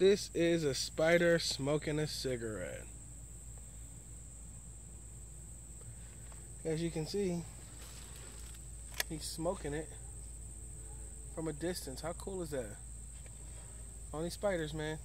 This is a spider smoking a cigarette. As you can see, he's smoking it from a distance. How cool is that? Only spiders, man.